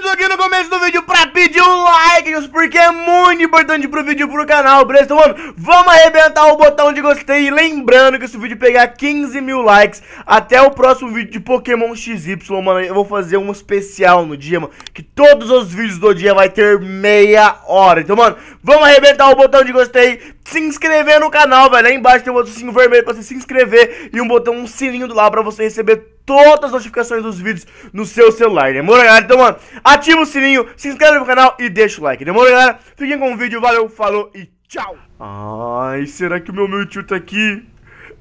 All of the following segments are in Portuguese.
tô aqui no começo do vídeo pra pedir um like, porque é muito importante pro vídeo pro canal, beleza? Então, mano, vamos arrebentar o botão de gostei. E lembrando que se o vídeo pegar 15 mil likes, até o próximo vídeo de Pokémon XY, mano, eu vou fazer um especial no dia, mano, que todos os vídeos do dia vai ter meia hora. Então, mano, vamos arrebentar o botão de gostei, se inscrever no canal, velho. Aí embaixo tem um botãozinho vermelho pra você se inscrever e um botão, um sininho do lado pra você receber todas as notificações dos vídeos no seu celular, demorou, galera? Então, mano, ativa o sininho, se inscreve no canal e deixa o like, demorou, galera? Fiquem com o vídeo, valeu, falou e tchau! Ai, será que o meu Mewtwo tá aqui?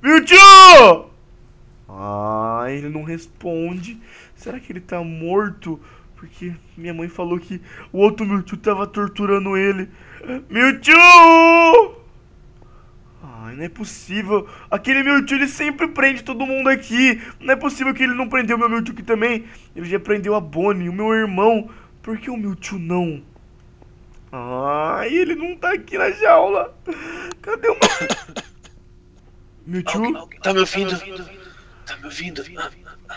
Mewtwo! Ai, ele não responde. Será que ele tá morto? Porque minha mãe falou que o outro Mewtwo tava torturando ele. Mewtwo! Não é possível. Aquele Mewtwo, ele sempre prende todo mundo aqui. Não é possível que ele não prendeu o meu Mewtwo aqui também. Ele já prendeu a Bonnie, o meu irmão. Por que o Mewtwo não? Ai, ele não tá aqui na jaula. Cadê o Mewtwo? Tá me ouvindo? Tá me ouvindo?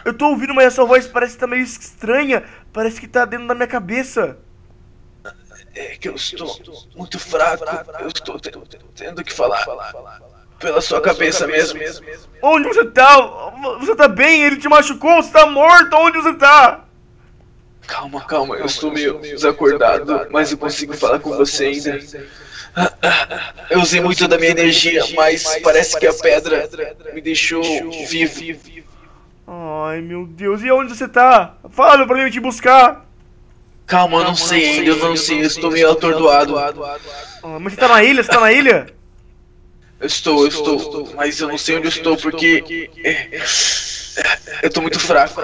Eu tô ouvindo, mas a sua voz parece que tá meio estranha. Parece que tá dentro da minha cabeça. É que eu estou muito fraco. Eu estou te- tendo que falar pela sua cabeça mesmo. Onde você tá? Você tá bem? Ele te machucou? Você tá morto? Onde você tá? Calma, calma, eu estou meio desacordado, mas eu consigo falar com você ainda. Eu usei muito da minha energia, mas parece que a pedra me deixou vivo. Ai, meu Deus. E onde você tá? Fala pra mim te buscar. Calma, eu não sei ainda, eu não sei, eu estou meio atordoado. Ah, mas você tá na ilha? Você tá na ilha? Eu estou, eu estou, mas eu não sei onde eu estou porque. é, Eu tô muito fraco.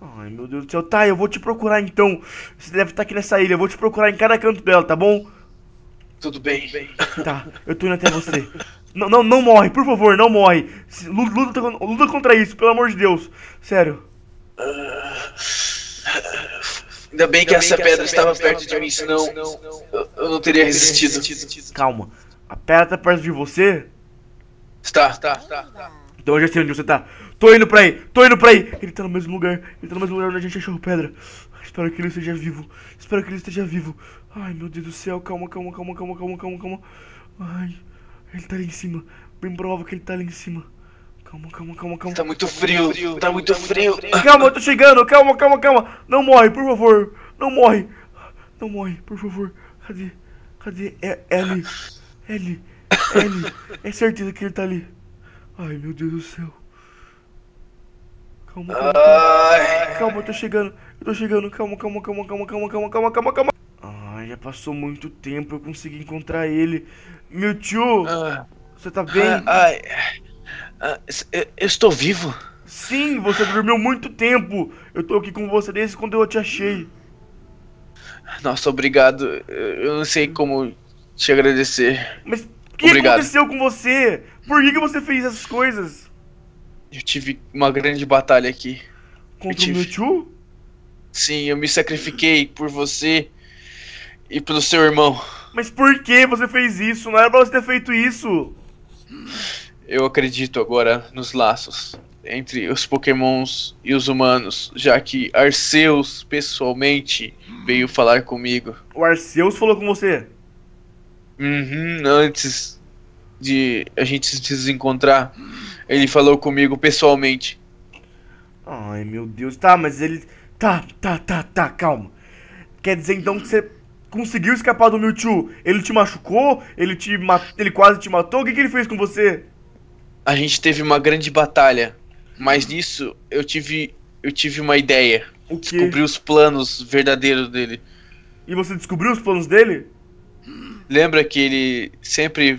Ai, meu Deus do céu. Tá, eu vou te procurar então. Você deve estar aqui nessa ilha. Eu vou te procurar em cada canto dela, tá bom? Tudo bem. Tá, eu tô indo até você. Não, não, não morre, por favor, não morre. Luta, con- luta contra isso, pelo amor de Deus. Sério. Ainda bem que essa pedra estava perto de mim, senão eu- não teria resistido. Calma. A pedra tá perto de você? Está, tá, tá. Então eu já sei onde você tá. Tô indo pra aí, tô indo pra aí. Ele tá no mesmo lugar. Ele tá no mesmo lugar onde a gente achou a pedra. Espero que ele esteja vivo. Espero que ele esteja vivo. Ai, meu Deus do céu. Calma, calma, calma, calma, calma, calma, calma. Ai, ele tá ali em cima. Bem provável que ele tá ali em cima. Calma, calma, calma, calma. Tá muito frio, tá muito frio. Calma, eu tô chegando. Calma, calma, calma. Não morre, por favor. Não morre. Não morre, por favor. Cadê? Cadê? É L. L. L. É certeza que ele tá ali. Ai, meu Deus do céu. Calma, calma, calma. Calma, eu tô chegando. Eu tô chegando. Calma, calma, calma, calma, calma, calma, calma, calma, calma. Ai, já passou muito tempo. Eu consegui encontrar ele. Mewtwo, ah, você tá bem? ai, ah, eu- eu estou vivo. Sim, você dormiu muito tempo. Eu tô aqui com você desde quando eu te achei. Nossa, obrigado. Eu eu não sei como te agradecer. Mas o que Obrigado. aconteceu com você? Por que, que você fez essas coisas? Eu tive uma grande batalha aqui. Contra o tive. Mewtwo? Sim, eu me sacrifiquei por você e pelo seu irmão. Mas por que você fez isso? Não era pra você ter feito isso. Eu acredito agora nos laços entre os pokémons e os humanos, já que Arceus pessoalmente veio falar comigo. O Arceus falou com você. Uhum, antes de a gente se desencontrar, ele falou comigo pessoalmente. Ai, meu Deus. Tá, mas ele... Tá, tá, tá, tá, calma. Quer dizer então que você conseguiu escapar do Mewtwo? Ele te machucou? Ele te ma... Ele quase te matou? O que, que ele fez com você? A gente teve uma grande batalha, mas nisso eu tive eu tive uma ideia. O quê? Descobri os planos verdadeiros dele. E você descobriu os planos dele? Lembra que ele sempre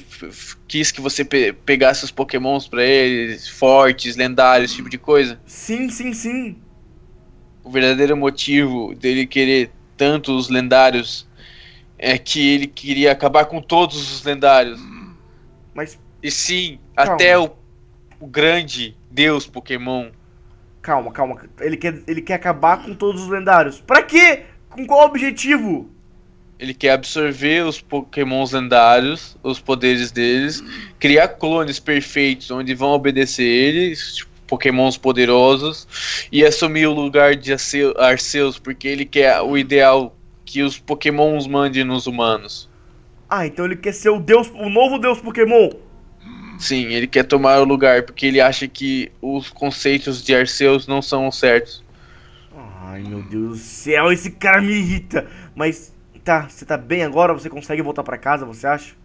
quis que você pe- pegasse os pokémons pra ele, fortes, lendários, esse tipo de coisa? Sim, sim, sim. O verdadeiro motivo dele querer tanto os lendários é que ele queria acabar com todos os lendários. Mas E sim, Calma. até o, o grande deus Pokémon. calma, calma. Ele quer, ele quer acabar com todos os lendários. Pra quê? Com qual objetivo? Ele quer absorver os pokémons lendários, os poderes deles, criar clones perfeitos onde vão obedecer eles, tipo, pokémons poderosos e assumir o lugar de Arceus, porque ele quer o ideal que os pokémons mandem nos humanos. Ah, então ele quer ser o deus, o novo deus pokémon. Sim, ele quer tomar o lugar, porque ele acha que os conceitos de Arceus não são os certos. Ai, meu Deus do céu, esse cara me irrita. Mas, tá, você tá bem agora? Você consegue voltar para casa, você acha?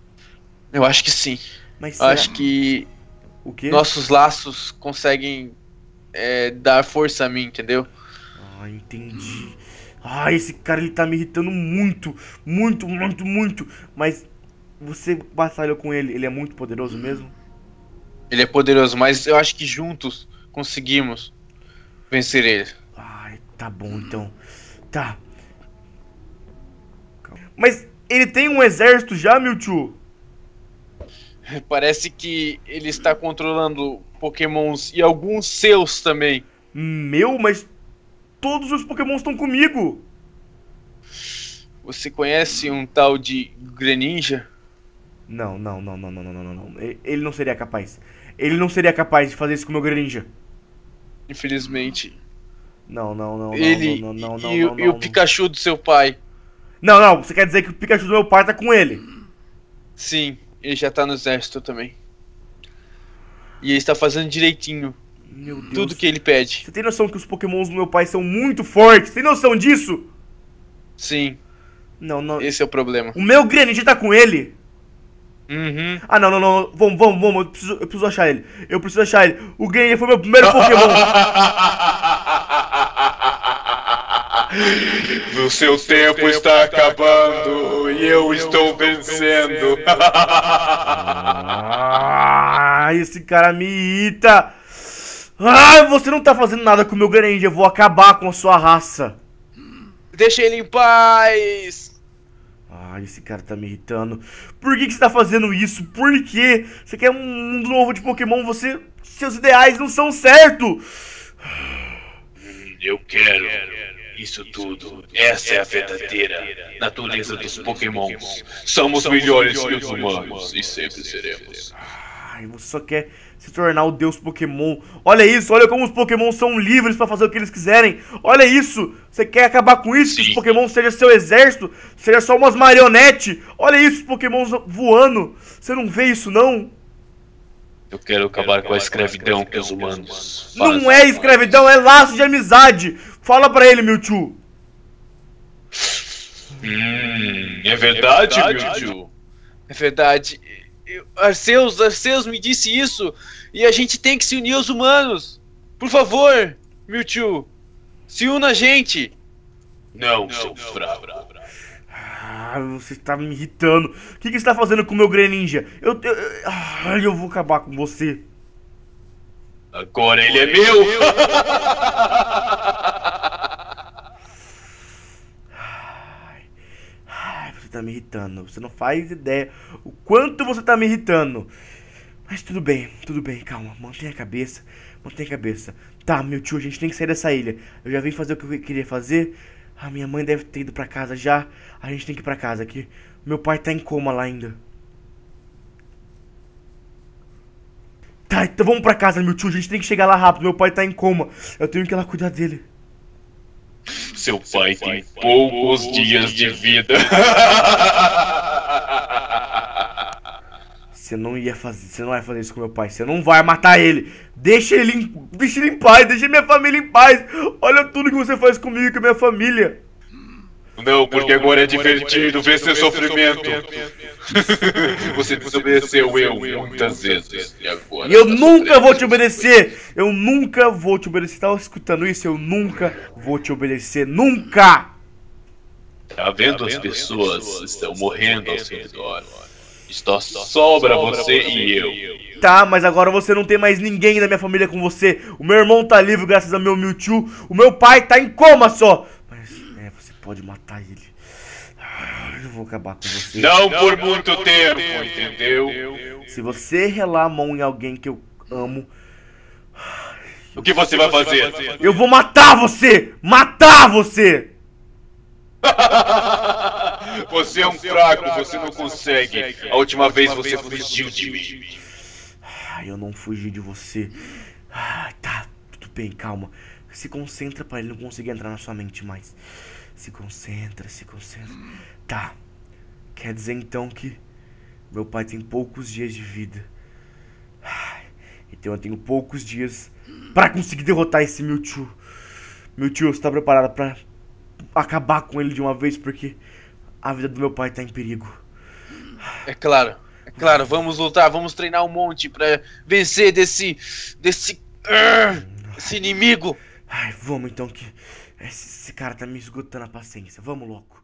Eu acho que sim. Mas Eu acho que o quê? nossos laços conseguem é, dar força a mim, entendeu? Ah, entendi. Ah, esse cara ele tá me irritando muito, muito, muito, muito. Mas você batalhou com ele, ele é muito poderoso mesmo? Ele é poderoso, mas eu acho que juntos conseguimos vencer ele. Ai, tá bom então. Tá. Mas ele tem um exército já, Mewtwo? Parece que ele está controlando pokémons e alguns seus também. Meu, mas todos os pokémons estão comigo. Você conhece um tal de Greninja? Não, não, não, não, não, não, não, não. Ele não seria capaz. Ele não seria capaz de fazer isso com o meu Greninja. Infelizmente. Não, não, não, ele não, não, não, e, não, e o Pikachu do seu pai. Não, não, você quer dizer que o Pikachu do meu pai tá com ele? Sim, ele já tá no exército também. E ele está fazendo direitinho. Meu Deus. Tudo que ele pede. Você tem noção que os pokémons do meu pai são muito fortes? Tem noção disso? Sim. Não, não. Esse é o problema. O meu Greninja tá com ele? Uhum. Ah, não, não, não. Vamos, vamos, vamos. Eu preciso, eu preciso achar ele. Eu preciso achar ele. O Greninja foi meu primeiro Pokémon. O seu tempo está acabando e eu estou vencendo. ah, esse cara me irrita. Ah, você não tá fazendo nada com o meu Greninja. Eu vou acabar com a sua raça. Deixa ele em paz. Ah, esse cara tá me irritando. Por que, que você tá fazendo isso? Por quê? Você quer um mundo novo de Pokémon? Você. Seus ideais não são certos. Eu quero isso tudo. Essa é a verdadeira natureza dos Pokémons. Somos melhores que os humanos e sempre seremos. Ai, você só quer se tornar o deus Pokémon. Olha isso, olha como os Pokémon são livres para fazer o que eles quiserem. Olha isso, você quer acabar com isso? Sim. Que os Pokémon sejam seu exército, seja só umas marionetes. Olha isso, os Pokémon voando. Você não vê isso não? Eu quero acabar com a escravidão que os humanos fazem. Não é escravidão, é laço de amizade. Fala pra ele, Mewtwo. Hum, é verdade, é verdade Mewtwo? É verdade. Arceus, Arceus me disse isso. E a gente tem que se unir aos humanos. Por favor, Mewtwo. Se una a gente. Não, não seu fraco. Ah, você está me irritando. O que, que você está fazendo com o meu Greninja? Eu, eu, eu, ah, eu vou acabar com você. Agora ele é meu! tá me irritando. Você não faz ideia o quanto você tá me irritando. Mas tudo bem, tudo bem, calma. Mantenha a cabeça, mantenha a cabeça. Tá, meu tio, a gente tem que sair dessa ilha. Eu já vim fazer o que eu queria fazer. A minha mãe deve ter ido pra casa já. A gente tem que ir pra casa aqui. Meu pai tá em coma lá ainda. Tá, então vamos pra casa, meu tio. A gente tem que chegar lá rápido. Meu pai tá em coma. Eu tenho que ir lá cuidar dele. Seu pai tem poucos dias de vida. Você não ia fazer, você não vai fazer isso com meu pai. Você não vai matar ele. Deixa ele, deixa ele em paz, deixa minha família em paz. Olha tudo que você faz comigo e com a minha família. Não, porque agora é divertido ver seu sofrimento. Você desobedeceu eu muitas vezes. E agora. eu tá nunca vou te obedecer! Eu nunca vou te obedecer. Tava escutando isso? Eu nunca vou te obedecer. Nunca! Tá vendo as pessoas estão morrendo ao seu redor. Só sobra você e eu. Tá, mas agora você não tem mais ninguém da minha família com você. O meu irmão tá livre graças ao meu Mewtwo. O meu pai tá em coma só. Pode matar ele. Eu vou acabar com você. Não, por muito tempo, entendeu? Se você relar a mão em alguém que eu amo. O que você, vai, fazer? Eu vou matar você! Matar você! você é um fraco, você não consegue. A última vez você fugiu de mim. Eu não fugi de você. Ah, tá, tudo bem, calma. Se concentra pra ele não conseguir entrar na sua mente mais. Se concentra, se concentra. Tá. Quer dizer então que meu pai tem poucos dias de vida. Então eu tenho poucos dias para conseguir derrotar esse Mewtwo. Mewtwo, você tá preparado para acabar com ele de uma vez? Porque a vida do meu pai tá em perigo. É claro, é claro, vamos lutar, vamos treinar um monte para vencer desse. desse. Uh, esse inimigo. Ai, vamos então que. Esse, esse cara tá me esgotando a paciência. Vamos, louco.